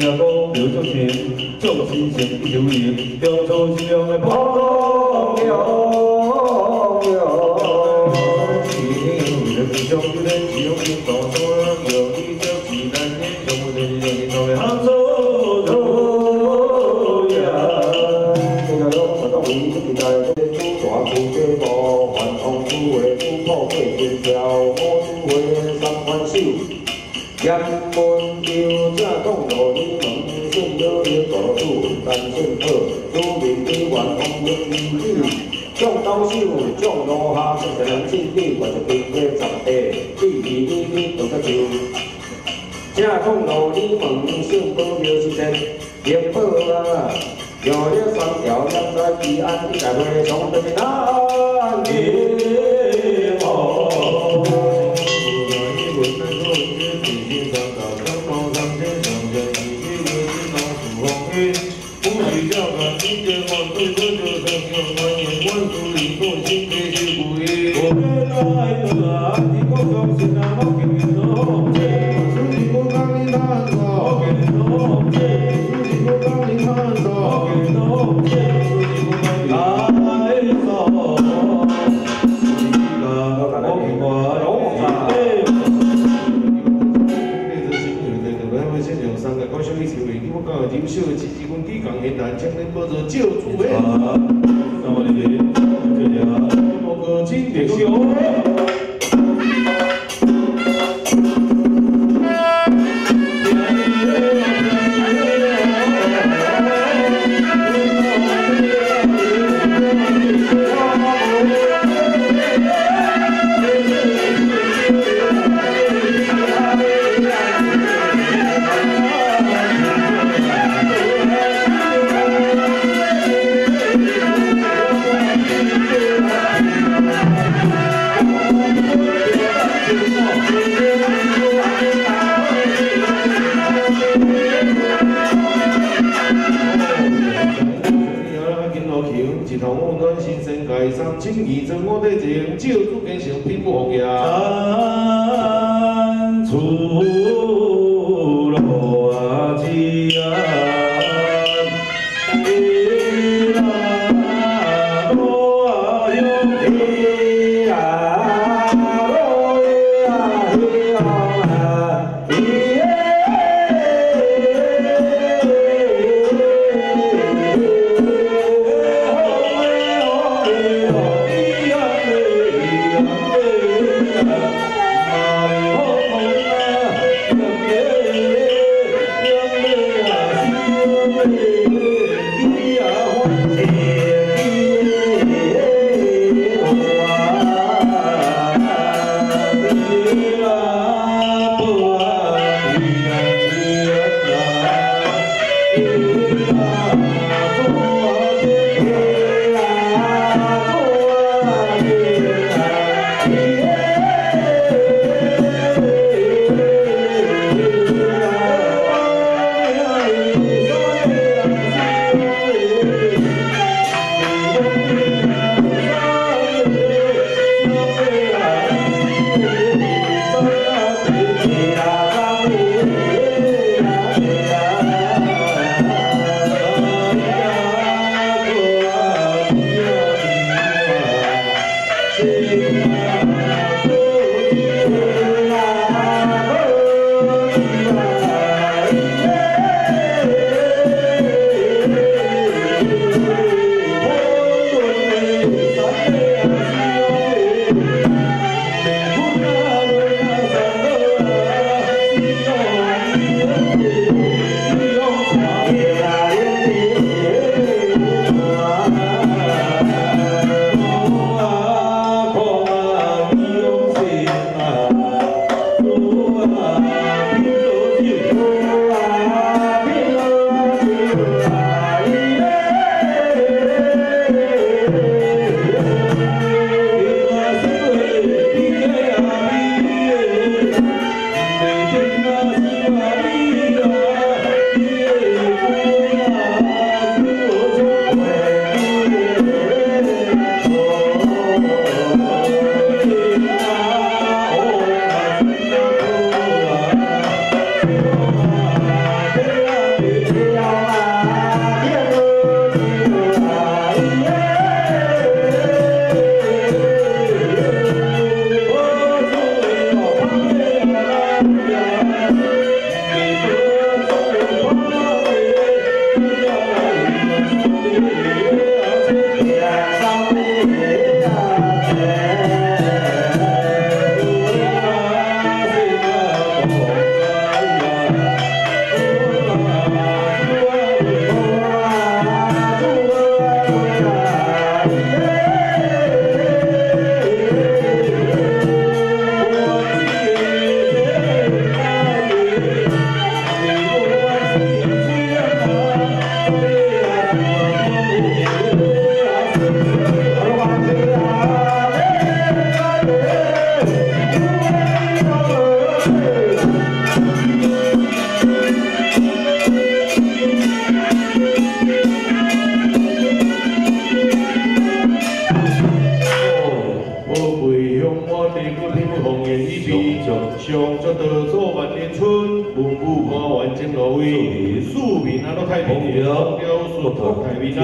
名歌，刘秀全，祝新城一条龙，雕出一样的宝藏呀。Thank you. 严门桥正当路，你门顺了你道路，但顺好，祖民你愿风光如意。高东秀，向路下，向着南进，你我就平安十块，地地你你都得救。正当路，你门顺保佑是真，业报啊！有了三条，两在吉安，你在会上等你。Thank you. 背景就。正落位，市民啊都太平，标顺国泰民安，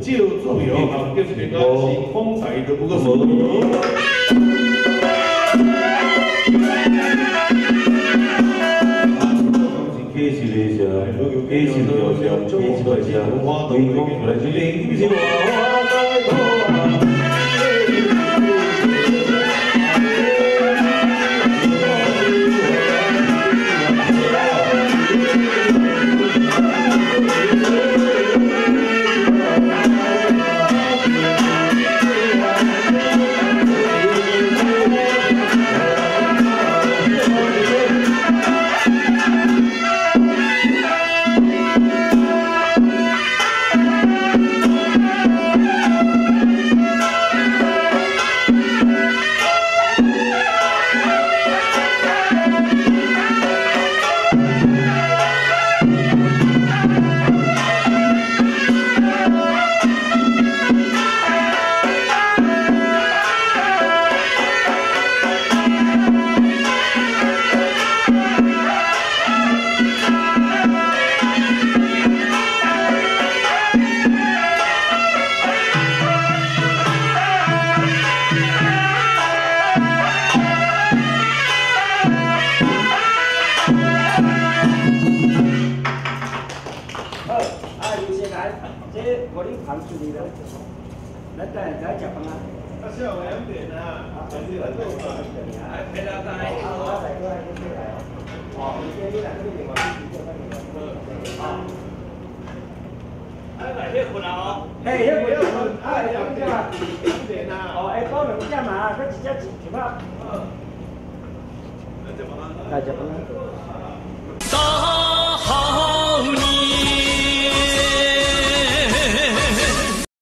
救主有行，叫平安，是风财都不过所继续的下，继续的下，继续的下，天空来自灵芝花行出嚟啦。咱等下来食饭啊。啊，下午两点啊，还是来做嘛？哎，陪他等下。啊，来过来，过来。哦，你今日来这边嘛？啊。哎，来迄份啊哦。嘿，迄份啊，哎，两只啊。两点啊。哦，下晡两只嘛，佮一只一一百。嗯。来食饭啊。来食饭啊。